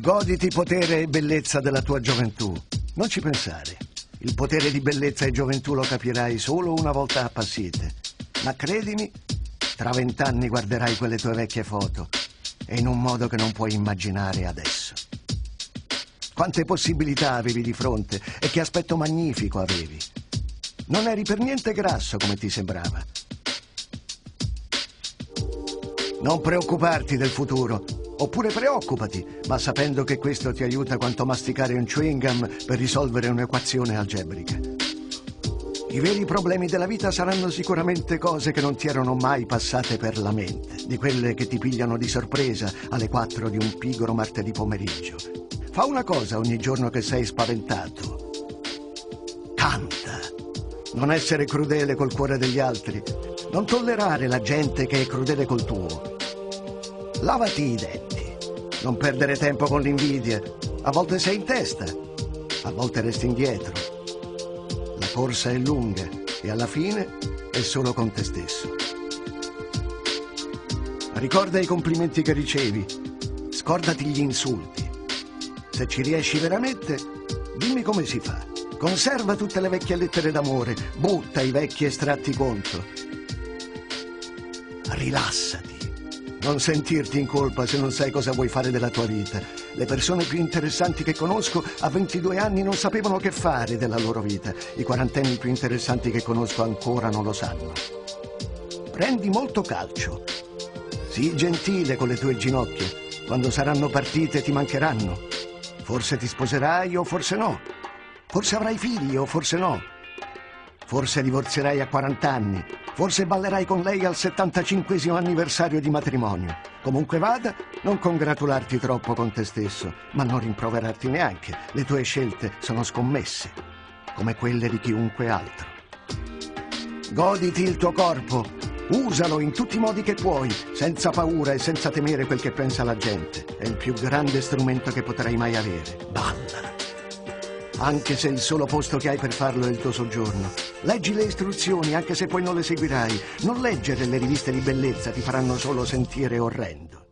Goditi potere e bellezza della tua gioventù. Non ci pensare. Il potere di bellezza e gioventù lo capirai solo una volta appassite. Ma credimi, tra vent'anni guarderai quelle tue vecchie foto e in un modo che non puoi immaginare adesso. Quante possibilità avevi di fronte e che aspetto magnifico avevi. Non eri per niente grasso come ti sembrava. Non preoccuparti del futuro, oppure preoccupati, ma sapendo che questo ti aiuta quanto masticare un chewing gum per risolvere un'equazione algebrica. I veri problemi della vita saranno sicuramente cose che non ti erano mai passate per la mente, di quelle che ti pigliano di sorpresa alle 4 di un pigro martedì pomeriggio. Fa una cosa ogni giorno che sei spaventato. Canta. Non essere crudele col cuore degli altri. Non tollerare la gente che è crudele col tuo. Lavati i denti. Non perdere tempo con l'invidia. A volte sei in testa, a volte resti indietro corsa è lunga e alla fine è solo con te stesso. Ricorda i complimenti che ricevi, scordati gli insulti. Se ci riesci veramente, dimmi come si fa. Conserva tutte le vecchie lettere d'amore, butta i vecchi estratti conto. Rilassati. Non sentirti in colpa se non sai cosa vuoi fare della tua vita. Le persone più interessanti che conosco a 22 anni non sapevano che fare della loro vita. I quarantenni più interessanti che conosco ancora non lo sanno. Prendi molto calcio. Sii gentile con le tue ginocchia. Quando saranno partite ti mancheranno. Forse ti sposerai o forse no. Forse avrai figli o forse no. Forse divorzierai a 40 anni, forse ballerai con lei al 75 anniversario di matrimonio. Comunque vada, non congratularti troppo con te stesso, ma non rimproverarti neanche. Le tue scelte sono scommesse, come quelle di chiunque altro. Goditi il tuo corpo, usalo in tutti i modi che puoi, senza paura e senza temere quel che pensa la gente. È il più grande strumento che potrai mai avere. Balla anche se il solo posto che hai per farlo è il tuo soggiorno. Leggi le istruzioni, anche se poi non le seguirai. Non leggere le riviste di bellezza, ti faranno solo sentire orrendo.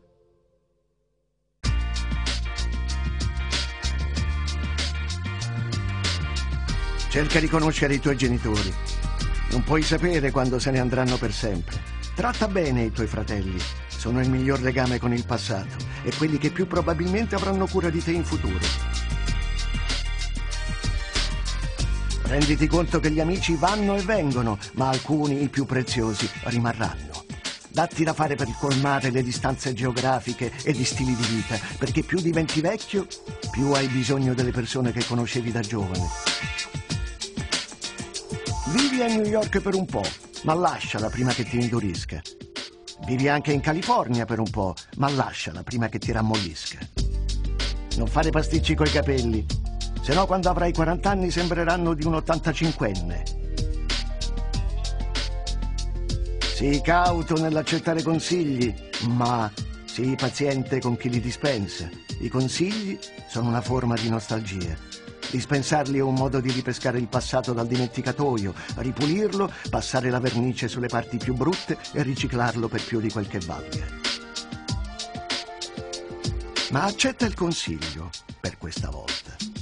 Cerca di conoscere i tuoi genitori. Non puoi sapere quando se ne andranno per sempre. Tratta bene i tuoi fratelli. Sono il miglior legame con il passato e quelli che più probabilmente avranno cura di te in futuro. Renditi conto che gli amici vanno e vengono, ma alcuni, i più preziosi, rimarranno. Datti da fare per colmare le distanze geografiche e di stili di vita, perché più diventi vecchio, più hai bisogno delle persone che conoscevi da giovane. Vivi a New York per un po', ma lasciala prima che ti indurisca. Vivi anche in California per un po', ma lasciala prima che ti rammollisca. Non fare pasticci coi capelli, se no quando avrai 40 anni sembreranno di un 85enne. Sii cauto nell'accettare consigli, ma sii paziente con chi li dispensa. I consigli sono una forma di nostalgia. Dispensarli è un modo di ripescare il passato dal dimenticatoio, ripulirlo, passare la vernice sulle parti più brutte e riciclarlo per più di quel che valga. Ma accetta il consiglio per questa volta.